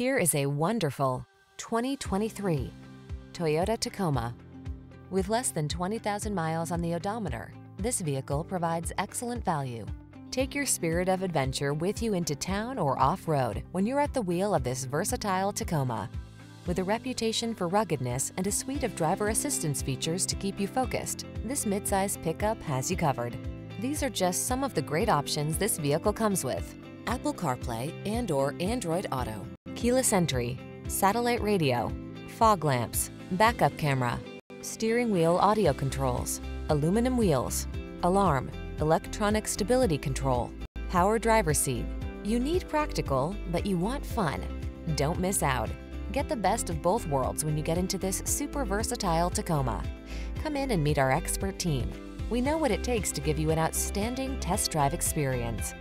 Here is a wonderful 2023 Toyota Tacoma. With less than 20,000 miles on the odometer, this vehicle provides excellent value. Take your spirit of adventure with you into town or off-road when you're at the wheel of this versatile Tacoma. With a reputation for ruggedness and a suite of driver assistance features to keep you focused, this midsize pickup has you covered. These are just some of the great options this vehicle comes with. Apple CarPlay and or Android Auto, keyless entry, satellite radio, fog lamps, backup camera, steering wheel audio controls, aluminum wheels, alarm, electronic stability control, power driver seat. You need practical, but you want fun. Don't miss out. Get the best of both worlds when you get into this super versatile Tacoma. Come in and meet our expert team. We know what it takes to give you an outstanding test drive experience.